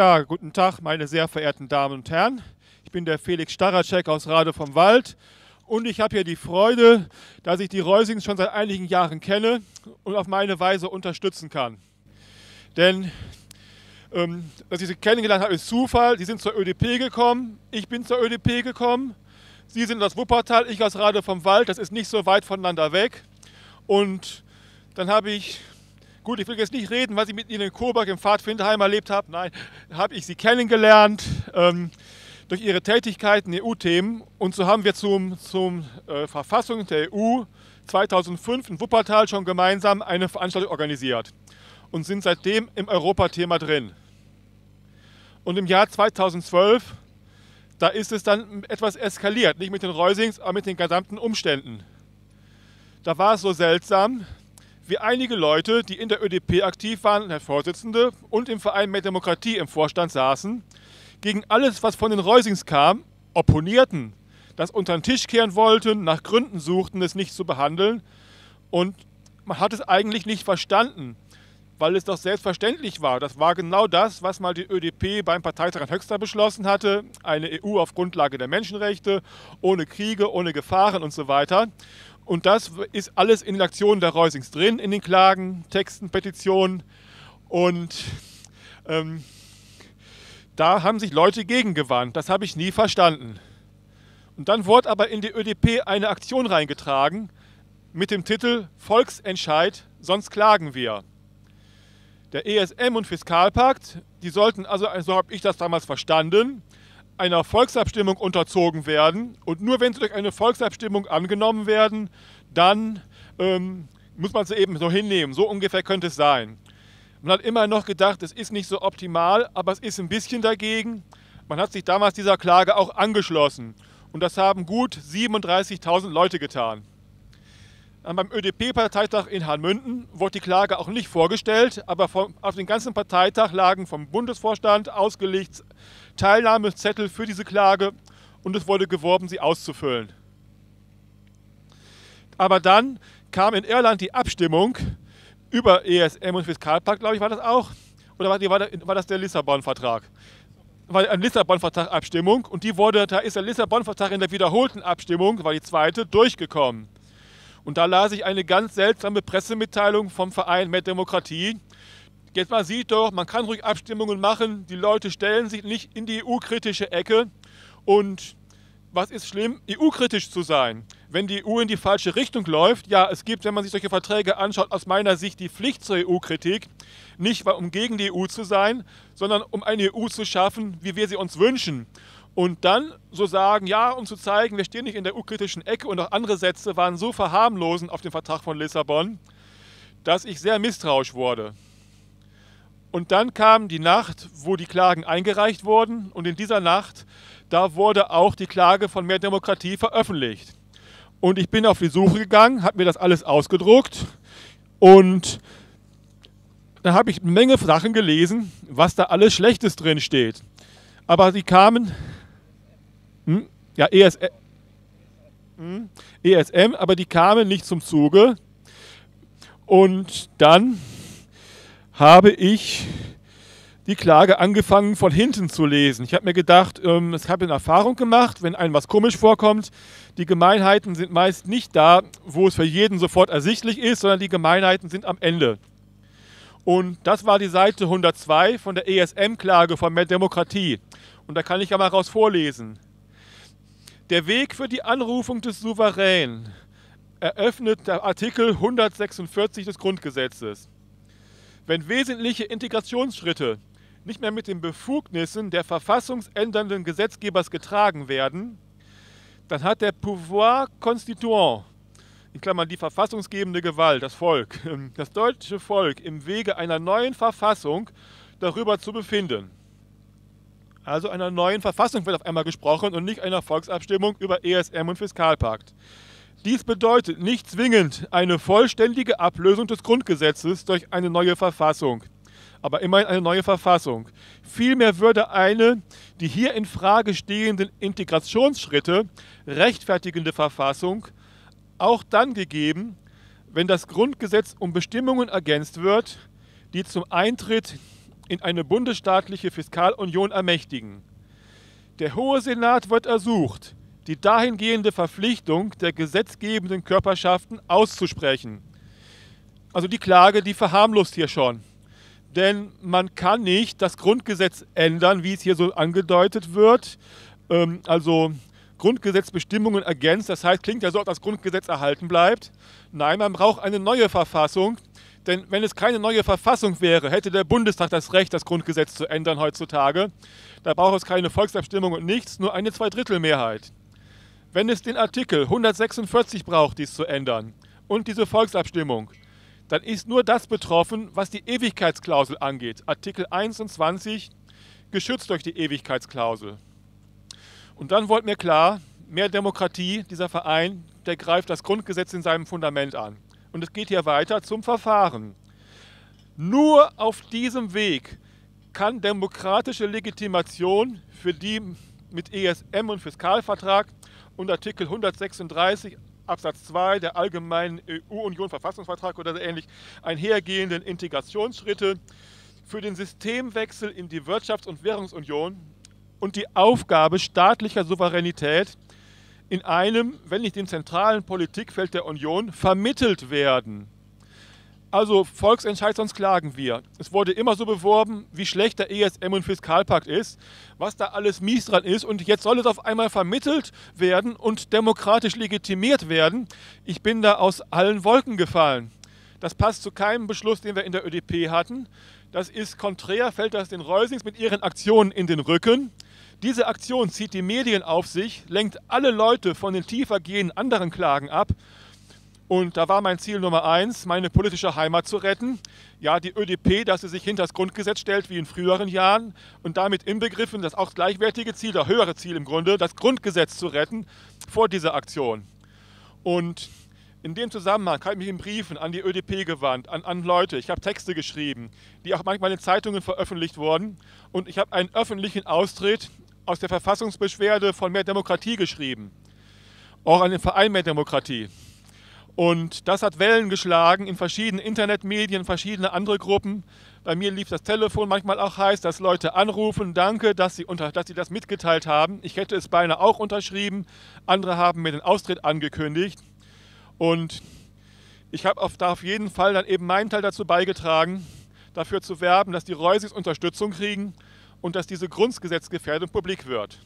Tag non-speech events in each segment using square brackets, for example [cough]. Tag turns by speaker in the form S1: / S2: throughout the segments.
S1: Ja, guten Tag, meine sehr verehrten Damen und Herren. Ich bin der Felix Staracek aus Rade vom Wald und ich habe hier die Freude, dass ich die Reusings schon seit einigen Jahren kenne und auf meine Weise unterstützen kann. Denn ähm, dass ich sie kennengelernt habe, ist Zufall. Sie sind zur ÖDP gekommen, ich bin zur ÖDP gekommen. Sie sind aus Wuppertal, ich aus Rade vom Wald. Das ist nicht so weit voneinander weg. Und dann habe ich Gut, ich will jetzt nicht reden, was ich mit Ihnen in Coburg im Pfadfinderheim erlebt habe. Nein, habe ich Sie kennengelernt ähm, durch Ihre Tätigkeiten EU-Themen. Und so haben wir zum, zum äh, Verfassung der EU 2005 in Wuppertal schon gemeinsam eine Veranstaltung organisiert und sind seitdem im Europathema drin. Und im Jahr 2012, da ist es dann etwas eskaliert, nicht mit den Reusings, aber mit den gesamten Umständen. Da war es so seltsam, wie einige Leute, die in der ÖDP aktiv waren, Herr Vorsitzende, und im Verein Mehr Demokratie im Vorstand saßen, gegen alles, was von den Reusings kam, opponierten, das unter den Tisch kehren wollten, nach Gründen suchten, es nicht zu behandeln. Und man hat es eigentlich nicht verstanden, weil es doch selbstverständlich war. Das war genau das, was mal die ÖDP beim Parteitag in Höxter beschlossen hatte. Eine EU auf Grundlage der Menschenrechte, ohne Kriege, ohne Gefahren und so weiter. Und das ist alles in den Aktionen der Reusings drin, in den Klagen, Texten, Petitionen. Und ähm, da haben sich Leute gegengewandt. Das habe ich nie verstanden. Und dann wurde aber in die ÖDP eine Aktion reingetragen mit dem Titel Volksentscheid, sonst klagen wir. Der ESM und Fiskalpakt, die sollten also, so habe ich das damals verstanden, einer Volksabstimmung unterzogen werden. Und nur wenn sie durch eine Volksabstimmung angenommen werden, dann ähm, muss man sie eben so hinnehmen. So ungefähr könnte es sein. Man hat immer noch gedacht, es ist nicht so optimal, aber es ist ein bisschen dagegen. Man hat sich damals dieser Klage auch angeschlossen. Und das haben gut 37.000 Leute getan. Beim ÖDP-Parteitag in Hanmünden wurde die Klage auch nicht vorgestellt, aber auf dem ganzen Parteitag lagen vom Bundesvorstand ausgelegt Teilnahmezettel für diese Klage und es wurde geworben, sie auszufüllen. Aber dann kam in Irland die Abstimmung über ESM und Fiskalpakt, glaube ich, war das auch. Oder war, das der Lissabon-Vertrag? War ein Lissabon-Vertrag Abstimmung und die wurde, da ist der Lissabon-Vertrag in der wiederholten Abstimmung, war die zweite, durchgekommen. Und da las ich eine ganz seltsame Pressemitteilung vom Verein Mehr Demokratie, Jetzt mal sieht doch, man kann ruhig Abstimmungen machen, die Leute stellen sich nicht in die EU-kritische Ecke. Und was ist schlimm? EU-kritisch zu sein. Wenn die EU in die falsche Richtung läuft, ja, es gibt, wenn man sich solche Verträge anschaut, aus meiner Sicht die Pflicht zur EU-Kritik, nicht um gegen die EU zu sein, sondern um eine EU zu schaffen, wie wir sie uns wünschen. Und dann so sagen, ja, um zu zeigen, wir stehen nicht in der EU-kritischen Ecke und auch andere Sätze waren so verharmlosend auf dem Vertrag von Lissabon, dass ich sehr misstrauisch wurde. Und dann kam die Nacht, wo die Klagen eingereicht wurden. Und in dieser Nacht, da wurde auch die Klage von Mehr Demokratie veröffentlicht. Und ich bin auf die Suche gegangen, habe mir das alles ausgedruckt und da habe ich eine Menge Sachen gelesen, was da alles Schlechtes drin steht. Aber sie kamen, hm, ja, ESM, hm, ESM, aber die kamen nicht zum Zuge. Und dann habe ich die Klage angefangen von hinten zu lesen. Ich habe mir gedacht, ähm, ich habe eine Erfahrung gemacht, wenn einem was komisch vorkommt, die Gemeinheiten sind meist nicht da, wo es für jeden sofort ersichtlich ist, sondern die Gemeinheiten sind am Ende. Und das war die Seite 102 von der ESM-Klage von Mehr Demokratie. Und da kann ich ja mal raus vorlesen. Der Weg für die Anrufung des Souverän eröffnet der Artikel 146 des Grundgesetzes. Wenn wesentliche Integrationsschritte nicht mehr mit den Befugnissen der verfassungsändernden Gesetzgebers getragen werden, dann hat der Pouvoir Constituant, in Klammern die verfassungsgebende Gewalt, das Volk, [laughs] das deutsche Volk im Wege einer neuen Verfassung darüber zu befinden. Also einer neuen Verfassung wird auf einmal gesprochen und nicht einer Volksabstimmung über ESM und Fiskalpakt. Dies bedeutet nicht zwingend eine vollständige Ablösung des Grundgesetzes durch eine neue Verfassung, aber immerhin eine neue Verfassung. Vielmehr würde eine die hier in Frage stehenden Integrationsschritte rechtfertigende Verfassung auch dann gegeben, wenn das Grundgesetz um Bestimmungen ergänzt wird, die zum Eintritt in eine bundesstaatliche Fiskalunion ermächtigen. Der Hohe Senat wird ersucht, die dahingehende Verpflichtung der gesetzgebenden Körperschaften auszusprechen. Also die Klage, die verharmlost hier schon. Denn man kann nicht das Grundgesetz ändern, wie es hier so angedeutet wird. Ähm, also Grundgesetzbestimmungen ergänzt. Das heißt, klingt ja so, als das Grundgesetz erhalten bleibt. Nein, man braucht eine neue Verfassung. Denn wenn es keine neue Verfassung wäre, hätte der Bundestag das Recht, das Grundgesetz zu ändern heutzutage. Da braucht es keine Volksabstimmung und nichts, nur eine Zweidrittelmehrheit. Wenn es den Artikel 146 braucht, dies zu ändern, und diese Volksabstimmung, dann ist nur das betroffen, was die Ewigkeitsklausel angeht. Artikel 21 geschützt durch die Ewigkeitsklausel. Und dann wurde mir klar, mehr Demokratie, dieser Verein, der greift das Grundgesetz in seinem Fundament an. Und es geht hier weiter zum Verfahren. Nur auf diesem Weg kann demokratische Legitimation für die mit ESM und Fiskalvertrag und Artikel 136 Absatz 2 der allgemeinen EU-Union-Verfassungsvertrag oder so ähnlich einhergehenden Integrationsschritte für den Systemwechsel in die Wirtschafts- und Währungsunion und die Aufgabe staatlicher Souveränität in einem, wenn nicht dem zentralen Politikfeld der Union, vermittelt werden. Also Volksentscheid, sonst klagen wir. Es wurde immer so beworben, wie schlecht der ESM und Fiskalpakt ist, was da alles mies dran ist und jetzt soll es auf einmal vermittelt werden und demokratisch legitimiert werden. Ich bin da aus allen Wolken gefallen. Das passt zu keinem Beschluss, den wir in der ÖDP hatten. Das ist konträr, fällt das den Reusings mit ihren Aktionen in den Rücken. Diese Aktion zieht die Medien auf sich, lenkt alle Leute von den tiefergehenden anderen Klagen ab und da war mein Ziel Nummer eins, meine politische Heimat zu retten. Ja, die ÖDP, dass sie sich hinter das Grundgesetz stellt wie in früheren Jahren und damit inbegriffen das auch gleichwertige Ziel, das höhere Ziel im Grunde, das Grundgesetz zu retten vor dieser Aktion. Und in dem Zusammenhang habe ich mich in Briefen an die ÖDP gewandt, an, an Leute. Ich habe Texte geschrieben, die auch manchmal in Zeitungen veröffentlicht wurden. Und ich habe einen öffentlichen Austritt aus der Verfassungsbeschwerde von Mehr Demokratie geschrieben. Auch an den Verein Mehr Demokratie. Und das hat Wellen geschlagen in verschiedenen Internetmedien, verschiedene andere Gruppen. Bei mir lief das Telefon manchmal auch heiß, dass Leute anrufen, danke, dass sie, unter, dass sie das mitgeteilt haben. Ich hätte es beinahe auch unterschrieben. Andere haben mir den Austritt angekündigt. Und ich habe auf, da auf jeden Fall dann eben meinen Teil dazu beigetragen, dafür zu werben, dass die Reusis Unterstützung kriegen und dass diese Grundgesetzgefährdung publik wird.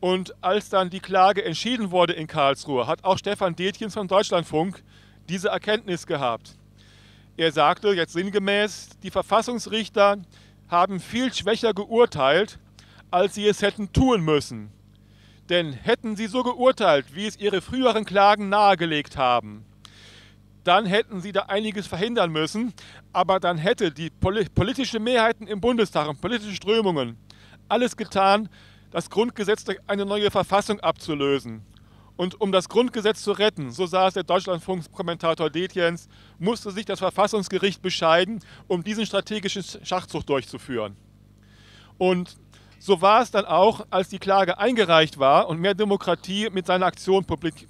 S1: Und als dann die Klage entschieden wurde in Karlsruhe, hat auch Stefan Detjens von Deutschlandfunk diese Erkenntnis gehabt. Er sagte jetzt sinngemäß, die Verfassungsrichter haben viel schwächer geurteilt, als sie es hätten tun müssen. Denn hätten sie so geurteilt, wie es ihre früheren Klagen nahegelegt haben, dann hätten sie da einiges verhindern müssen, aber dann hätte die politische Mehrheiten im Bundestag und politische Strömungen alles getan, das Grundgesetz durch eine neue Verfassung abzulösen. Und um das Grundgesetz zu retten, so saß der Deutschlandfunk-Kommentator Detjens, musste sich das Verfassungsgericht bescheiden, um diesen strategischen Schachzug durchzuführen. Und so war es dann auch, als die Klage eingereicht war und mehr Demokratie mit seiner Aktion publik,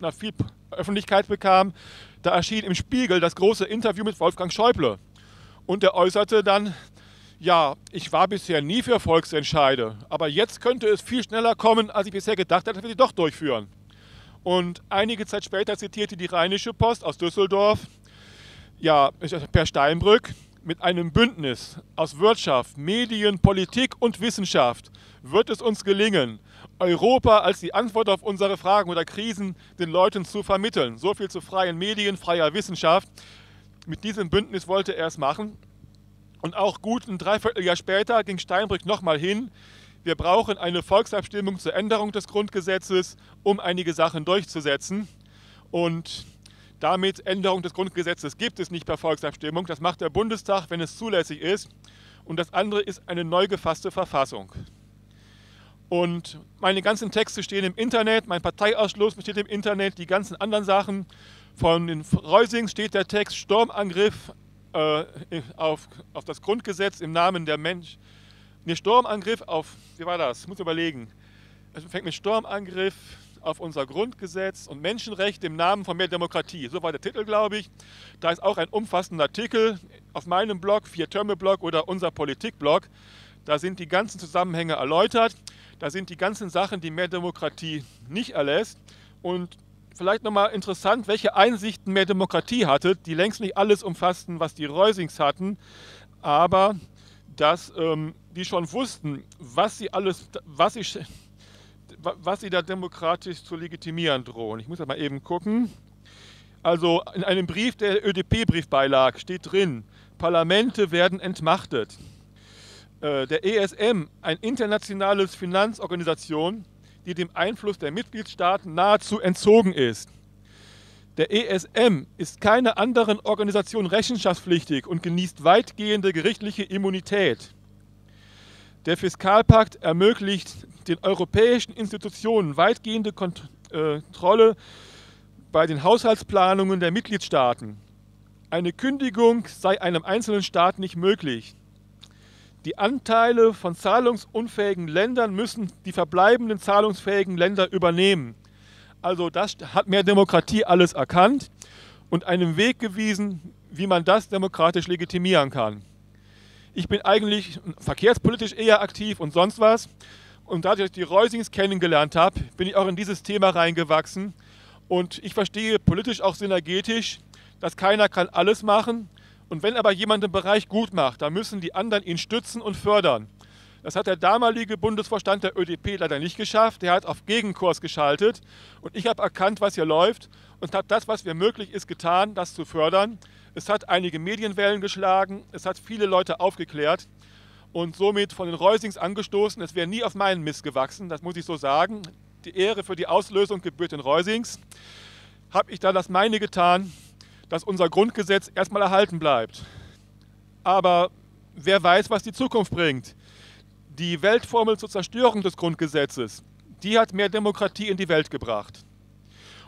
S1: na, viel Öffentlichkeit bekam, da erschien im Spiegel das große Interview mit Wolfgang Schäuble. Und er äußerte dann, ja, ich war bisher nie für Volksentscheide, aber jetzt könnte es viel schneller kommen, als ich bisher gedacht hatte, dass wir sie doch durchführen. Und einige Zeit später zitierte die Rheinische Post aus Düsseldorf, ja, per Steinbrück, mit einem Bündnis aus Wirtschaft, Medien, Politik und Wissenschaft wird es uns gelingen, Europa als die Antwort auf unsere Fragen oder Krisen den Leuten zu vermitteln. So viel zu freien Medien, freier Wissenschaft. Mit diesem Bündnis wollte er es machen. Und auch gut ein Dreivierteljahr später ging Steinbrück nochmal hin. Wir brauchen eine Volksabstimmung zur Änderung des Grundgesetzes, um einige Sachen durchzusetzen. Und damit Änderung des Grundgesetzes gibt es nicht per Volksabstimmung. Das macht der Bundestag, wenn es zulässig ist. Und das andere ist eine neu gefasste Verfassung. Und meine ganzen Texte stehen im Internet, mein Parteiausschluss steht im Internet, die ganzen anderen Sachen. Von den Reusings steht der Text Sturmangriff äh, auf, auf das Grundgesetz im Namen der Mensch. Ne, Sturmangriff auf, wie war das? Ich muss überlegen. Es fängt mit Sturmangriff auf unser Grundgesetz und Menschenrechte im Namen von mehr Demokratie. So war der Titel, glaube ich. Da ist auch ein umfassender Artikel auf meinem Blog, Vier-Türme-Blog oder unser Politik-Blog. Da sind die ganzen Zusammenhänge erläutert. Da sind die ganzen Sachen, die mehr Demokratie nicht erlässt. Und vielleicht nochmal interessant, welche Einsichten mehr Demokratie hatte, die längst nicht alles umfassten, was die Reusings hatten, aber dass ähm, die schon wussten, was sie alles, was sie, was sie da demokratisch zu legitimieren drohen. Ich muss das mal eben gucken. Also in einem Brief, der ÖDP-Briefbeilag, steht drin, Parlamente werden entmachtet. Äh, der ESM, eine internationale Finanzorganisation, die dem Einfluss der Mitgliedstaaten nahezu entzogen ist. Der ESM ist keiner anderen Organisation rechenschaftspflichtig und genießt weitgehende gerichtliche Immunität. Der Fiskalpakt ermöglicht den europäischen Institutionen weitgehende äh, Kontrolle bei den Haushaltsplanungen der Mitgliedstaaten. Eine Kündigung sei einem einzelnen Staat nicht möglich. Die Anteile von zahlungsunfähigen Ländern müssen die verbleibenden zahlungsfähigen Länder übernehmen. Also das hat mehr Demokratie alles erkannt und einen Weg gewiesen, wie man das demokratisch legitimieren kann. Ich bin eigentlich verkehrspolitisch eher aktiv und sonst was. Und dadurch, dass ich die Reusings kennengelernt habe, bin ich auch in dieses Thema reingewachsen. Und ich verstehe politisch auch synergetisch, dass keiner kann alles machen. Und wenn aber jemand einen Bereich gut macht, dann müssen die anderen ihn stützen und fördern. Das hat der damalige Bundesvorstand der ÖDP leider nicht geschafft. Der hat auf Gegenkurs geschaltet. Und ich habe erkannt, was hier läuft und habe das, was mir möglich ist, getan, das zu fördern. Es hat einige Medienwellen geschlagen. Es hat viele Leute aufgeklärt und somit von den Reusings angestoßen. Es wäre nie auf meinen Mist gewachsen, das muss ich so sagen. Die Ehre für die Auslösung gebührt den Reusings. Habe ich da das meine getan, dass unser Grundgesetz erstmal erhalten bleibt. Aber wer weiß, was die Zukunft bringt die Weltformel zur Zerstörung des Grundgesetzes, die hat mehr Demokratie in die Welt gebracht.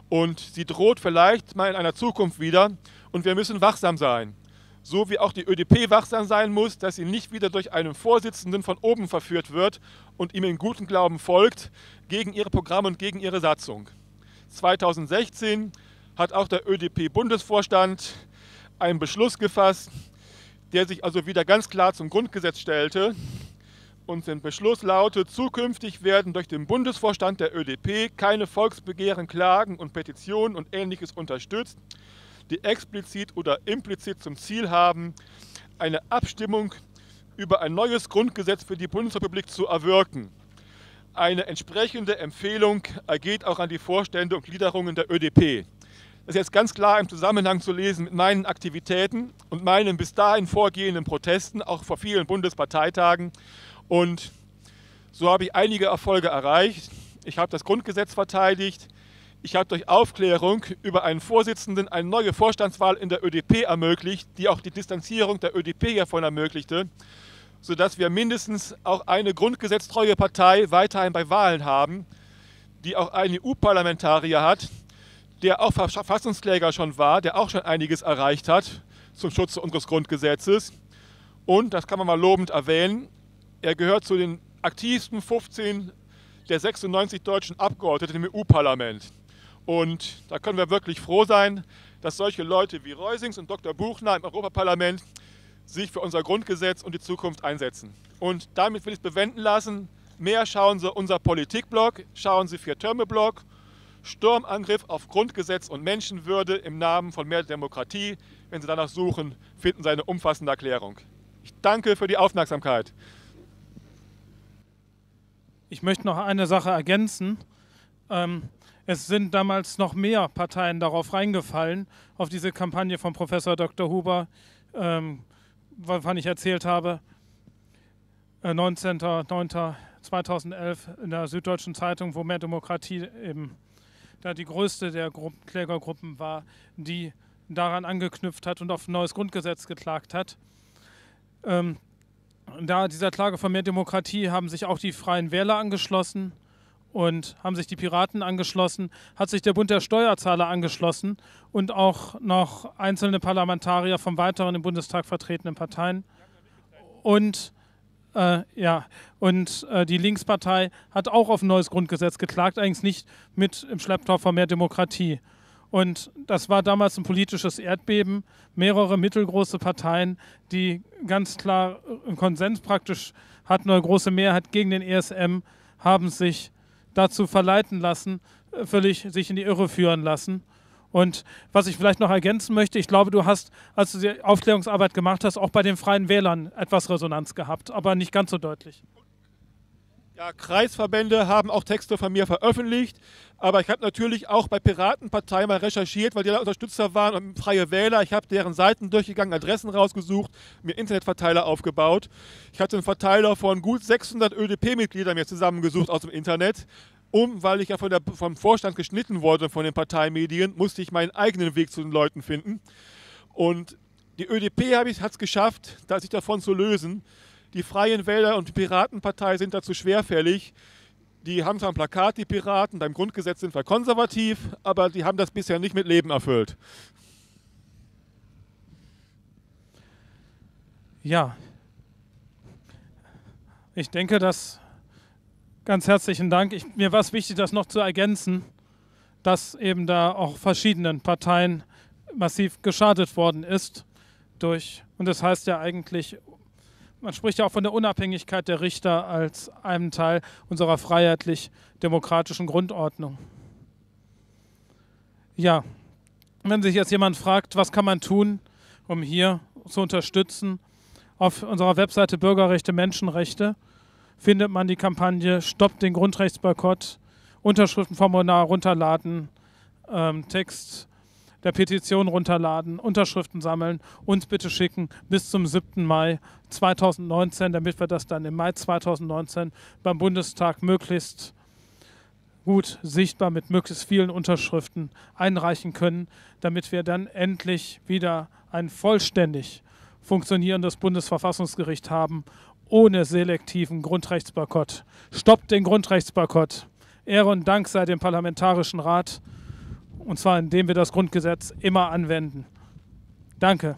S1: Und sie droht vielleicht mal in einer Zukunft wieder und wir müssen wachsam sein. So wie auch die ÖDP wachsam sein muss, dass sie nicht wieder durch einen Vorsitzenden von oben verführt wird und ihm in guten Glauben folgt gegen ihre Programme und gegen ihre Satzung. 2016 hat auch der ÖDP-Bundesvorstand einen Beschluss gefasst, der sich also wieder ganz klar zum Grundgesetz stellte und den Beschluss lautet, zukünftig werden durch den Bundesvorstand der ÖDP keine Volksbegehren, Klagen und Petitionen und ähnliches unterstützt, die explizit oder implizit zum Ziel haben, eine Abstimmung über ein neues Grundgesetz für die Bundesrepublik zu erwirken. Eine entsprechende Empfehlung ergeht auch an die Vorstände und Gliederungen der ÖDP. Ist jetzt ganz klar im Zusammenhang zu lesen mit meinen Aktivitäten und meinen bis dahin vorgehenden Protesten, auch vor vielen Bundesparteitagen und so habe ich einige Erfolge erreicht. Ich habe das Grundgesetz verteidigt. Ich habe durch Aufklärung über einen Vorsitzenden eine neue Vorstandswahl in der ÖDP ermöglicht, die auch die Distanzierung der ÖDP hiervon ermöglichte, sodass wir mindestens auch eine grundgesetztreue Partei weiterhin bei Wahlen haben, die auch einen EU-Parlamentarier hat, der auch Verfassungskläger schon war, der auch schon einiges erreicht hat zum Schutz unseres Grundgesetzes. Und, das kann man mal lobend erwähnen, er gehört zu den aktivsten 15 der 96 deutschen Abgeordneten im EU-Parlament. Und da können wir wirklich froh sein, dass solche Leute wie Reusings und Dr. Buchner im Europaparlament sich für unser Grundgesetz und die Zukunft einsetzen. Und damit will ich es bewenden lassen. Mehr schauen Sie unser Politikblog, schauen Sie Vier-Türme-Blog, Sturmangriff auf Grundgesetz und Menschenwürde im Namen von mehr Demokratie. Wenn Sie danach suchen, finden Sie eine umfassende Erklärung. Ich danke für die Aufmerksamkeit.
S2: Ich möchte noch eine Sache ergänzen. Ähm, es sind damals noch mehr Parteien darauf reingefallen, auf diese Kampagne von Professor Dr. Huber, ähm, wovon ich erzählt habe. Äh, 19.09.2011 in der Süddeutschen Zeitung, wo mehr Demokratie eben da die größte der Gruppen, Klägergruppen war, die daran angeknüpft hat und auf ein neues Grundgesetz geklagt hat. Ähm, da dieser Klage von mehr Demokratie haben sich auch die Freien Wähler angeschlossen und haben sich die Piraten angeschlossen, hat sich der Bund der Steuerzahler angeschlossen und auch noch einzelne Parlamentarier von weiteren im Bundestag vertretenen Parteien. Und Äh, ja, und äh, die Linkspartei hat auch auf ein neues Grundgesetz geklagt, allerdings nicht mit im Schlepptau von mehr Demokratie. Und das war damals ein politisches Erdbeben. Mehrere mittelgroße Parteien, die ganz klar einen Konsens praktisch hatten, eine große Mehrheit gegen den ESM, haben sich dazu verleiten lassen, äh, völlig sich in die Irre führen lassen. Und was ich vielleicht noch ergänzen möchte, ich glaube, du hast, als du die Aufklärungsarbeit gemacht hast, auch bei den Freien Wählern etwas Resonanz gehabt, aber nicht ganz so deutlich.
S1: Ja, Kreisverbände haben auch Texte von mir veröffentlicht, aber ich habe natürlich auch bei Piratenpartei mal recherchiert, weil die da Unterstützer waren und freie Wähler. Ich habe deren Seiten durchgegangen, Adressen rausgesuut, mir Internetverteiler aufgebaut. Ich hatte einen Verteiler von gut 600 ÖDP-Mitgliedern mir zusammengesucht aus dem Internet. Um, weil ich ja von der, vom Vorstand geschnitten wurde von den Parteimedien, musste ich meinen eigenen Weg zu den Leuten finden. Und die ÖDP hat es geschafft, sich davon zu lösen. Die Freien Wähler und die Piratenpartei sind dazu schwerfällig. Die haben zwar ein Plakat, die Piraten, beim Grundgesetz sind wir konservativ, aber die haben das bisher nicht mit Leben erfüllt.
S2: Ja, ich denke, dass ganz herzlichen Dank. Ich, mir war es wichtig, das noch zu ergänzen, dass eben da auch verschiedenen Parteien massiv geschadet worden ist durch, und das heißt ja eigentlich man spricht ja auch von der Unabhängigkeit der Richter als einem Teil unserer freiheitlich-demokratischen Grundordnung. Ja, wenn sich jetzt jemand fragt, was kann man tun, um hier zu unterstützen, auf unserer Webseite Bürgerrechte, Menschenrechte findet man die Kampagne Stoppt den Grundrechtsboykott, Unterschriftenformular runterladen, ähm, Text der Petition runterladen, Unterschriften sammeln, uns bitte schicken bis zum 7. Mai 2019, damit wir das dann im Mai 2019 beim Bundestag möglichst gut sichtbar mit möglichst vielen Unterschriften einreichen können, damit wir dann endlich wieder ein vollständig funktionierendes Bundesverfassungsgericht haben, ohne selektiven Grundrechtsboykott. Stoppt den Grundrechtsboykott. Ehre und Dank sei dem Parlamentarischen Rat und zwar indem wir das Grundgesetz immer anwenden. Danke.